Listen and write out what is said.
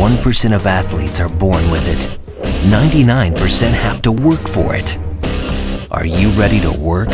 1% of athletes are born with it. 99% have to work for it. Are you ready to work?